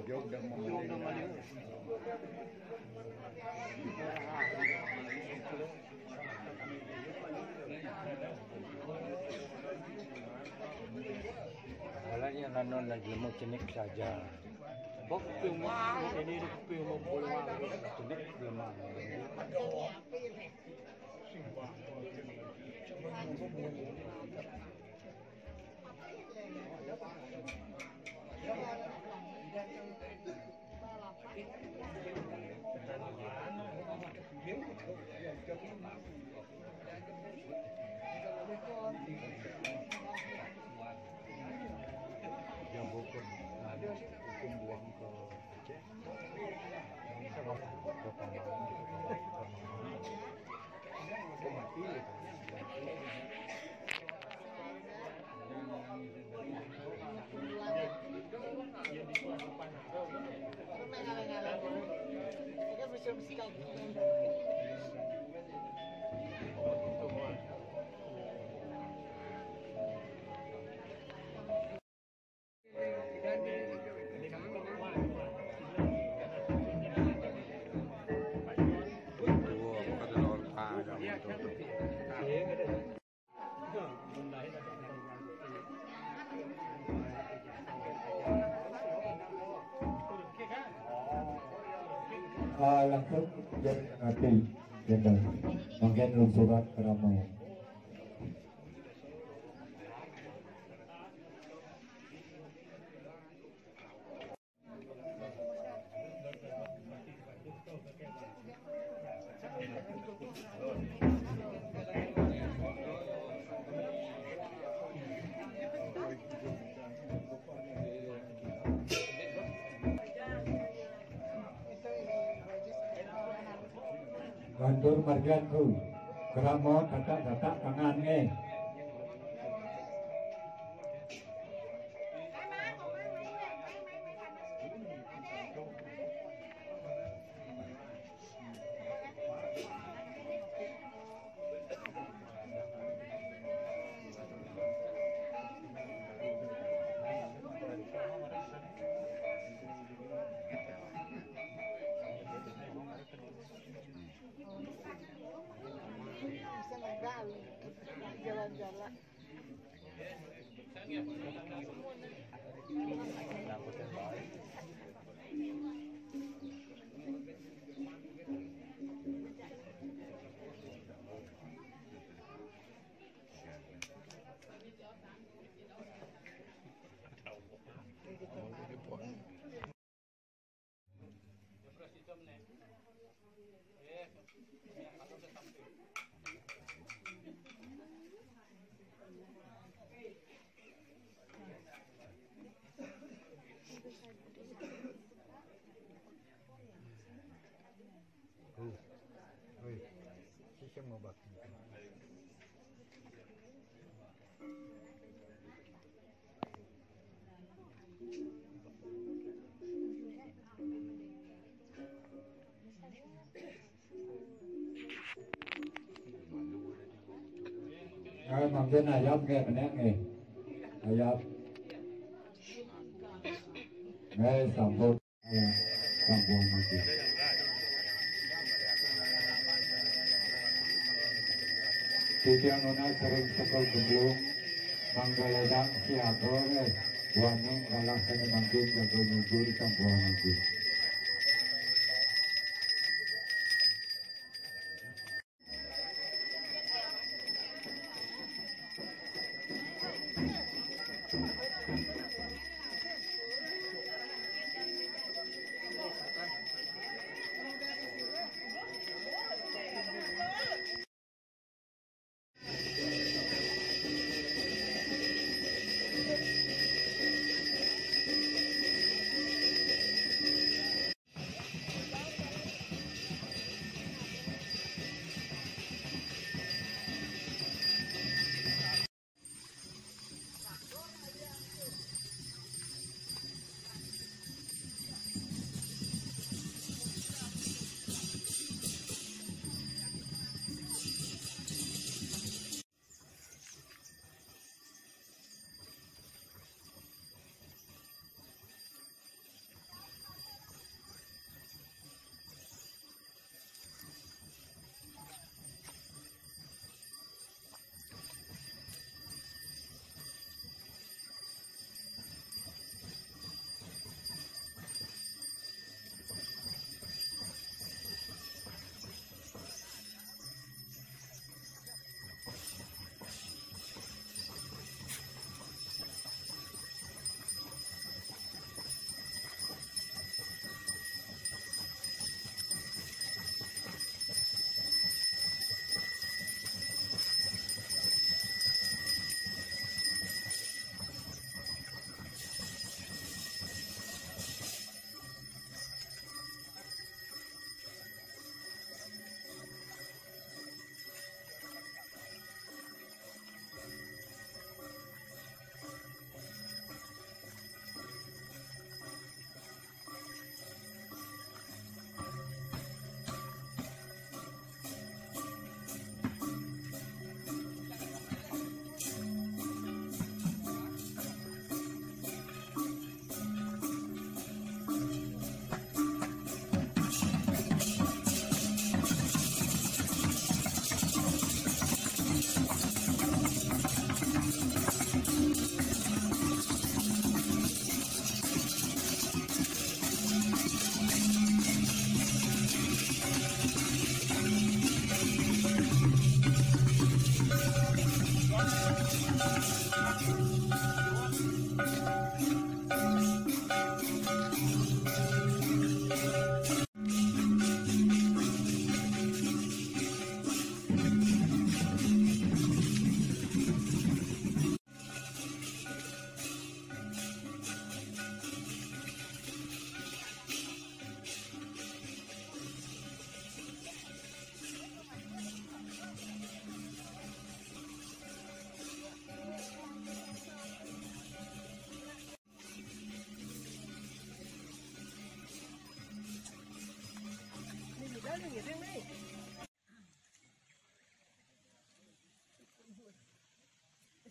dia udah memelihara nanon na jelmo cinik saja. Bok piu mo ini piu mo boleh cinik હેઠળ મંગેનનું સ્વાગત કરવામાં tandur marganku. Keramo dadak-dadak kangane. Chứ không mà. Rồi bằng cái này dốc nghe mình nghe nghe. Này dốc. Nghe sầm bột. Sầm bột mà kìa. Sidiang unai sering sekol gemblung Manggaladang siabrore Wanung kalah seni manggil Jago nyugur sang buah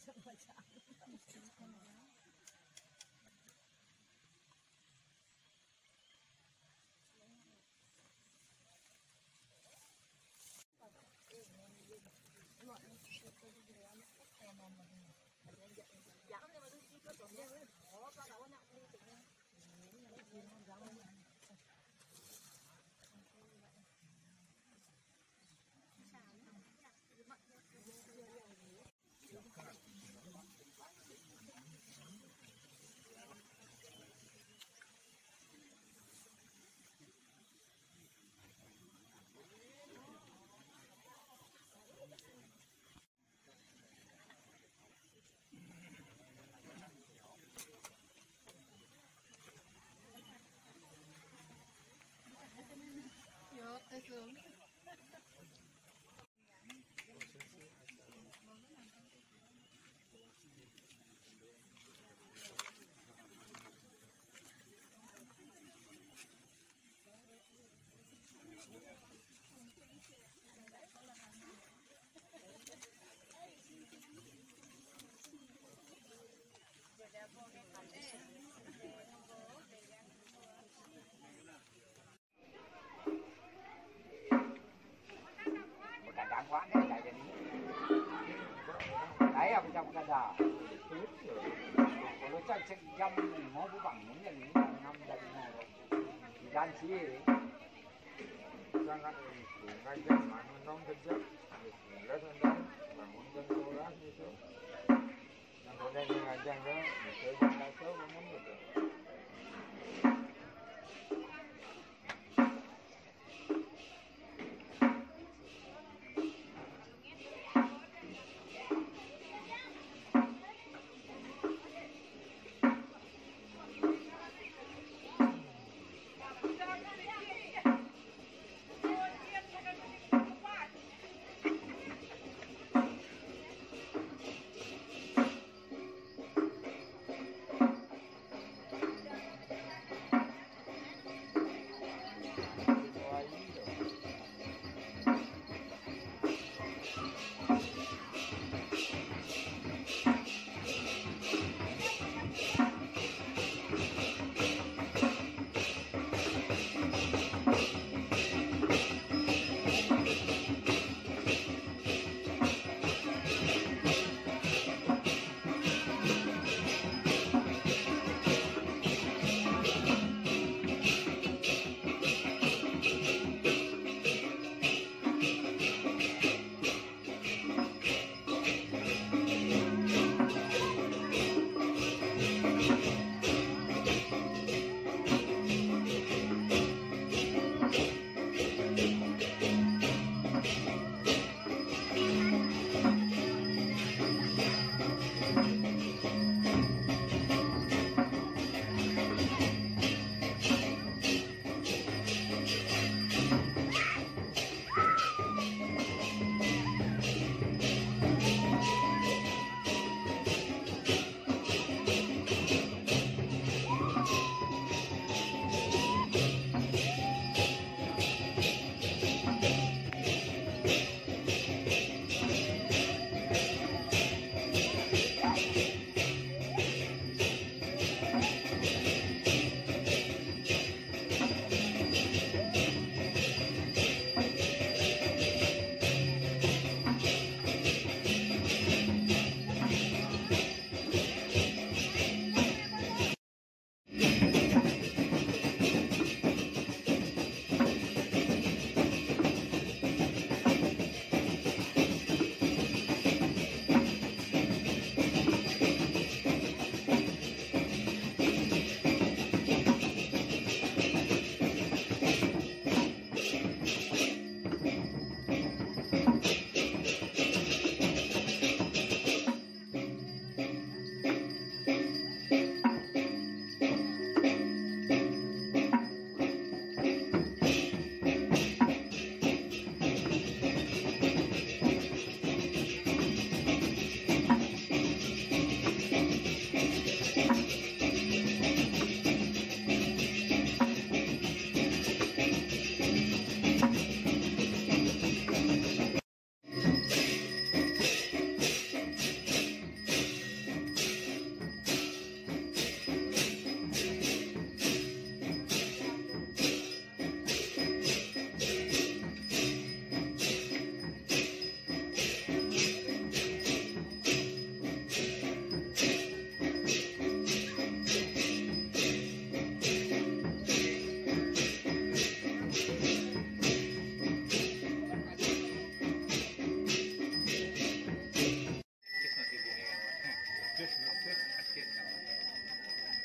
macam-macam. Jangan dia masuk situ, dia boleh. Oh, kalau awak nak beli tu, ni. Jangan dia. Cek jam mau bu bangun ya ini enam dari kerja nggak sedang bangun jam sebelas gitu yang udah ngajak nggak bisa jangan tahu bangun gitu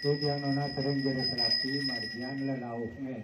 ते ज्ञान होणार तरंग जडे आपली मार्गियांना लावणे